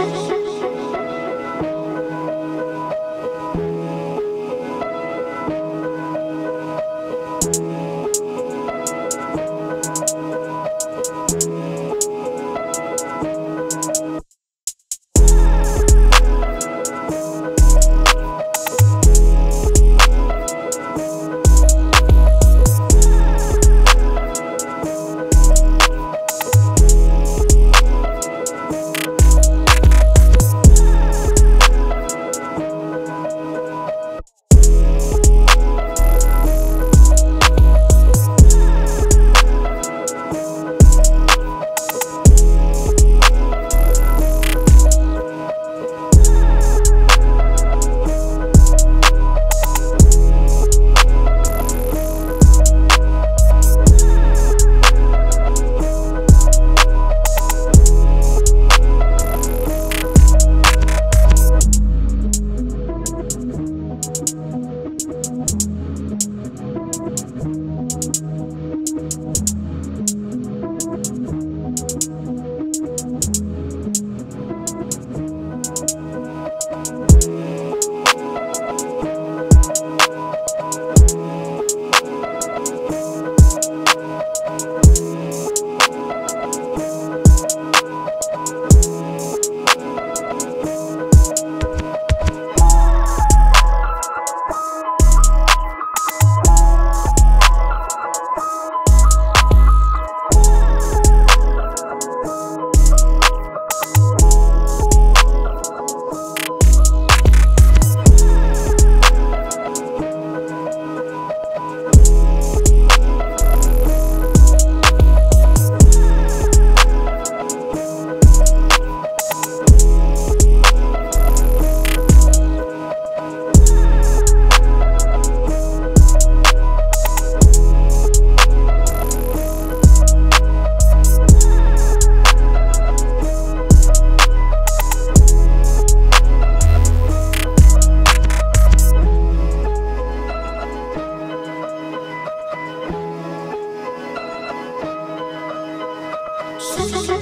Thank Sss.